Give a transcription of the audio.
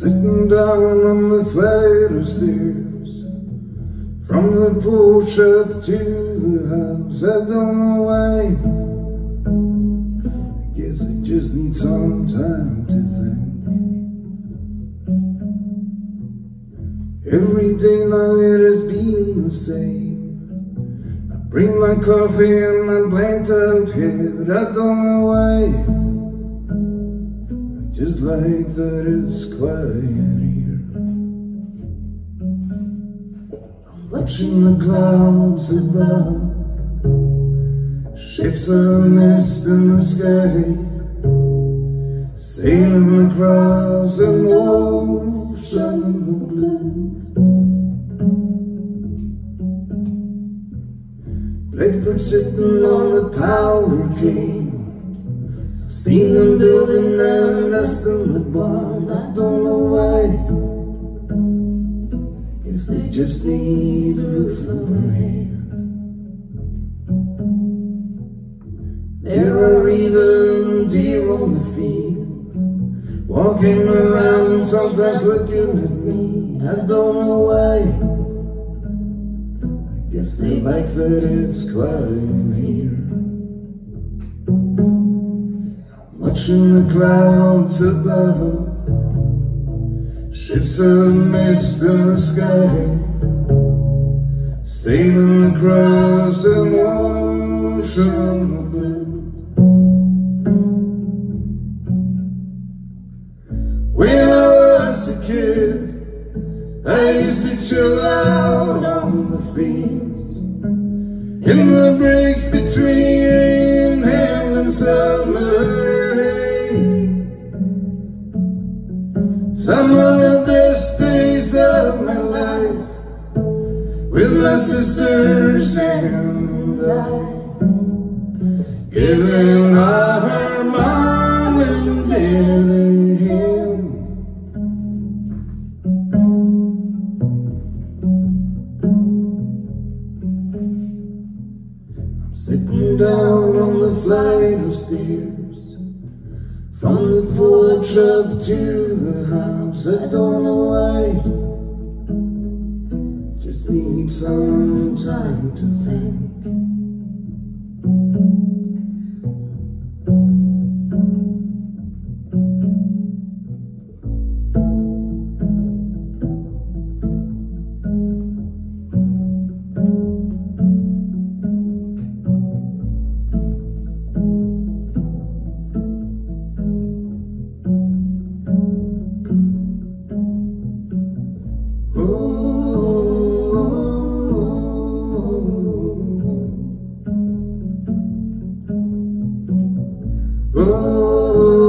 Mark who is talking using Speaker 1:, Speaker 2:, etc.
Speaker 1: down on the flight of stairs. From the porch up to the house I don't know why. I guess I just need some time to think. Every day now it has been the same. I bring my coffee and my blanked out head I don't know why just like that it's quiet here. I'm watching the clouds above. Ships of mist in the sky. Sailing across an ocean of blue. Blackbird sitting on the power cable Seen them building a nest in the barn, I don't know why. Guess they just need a roof overhead. There are even deer on the field, walking around sometimes looking at me. I don't know why. I guess they like that it's quiet here. Watching the clouds above Ships of mist in the sky Sailing across an ocean of blue When I was a kid I used to chill out on the fields In the breaks between my sisters and I. Giving our mom and dad a hand I'm sitting down on the flight of stairs. From the porch up to the house, I don't know why some time to think oh. Oh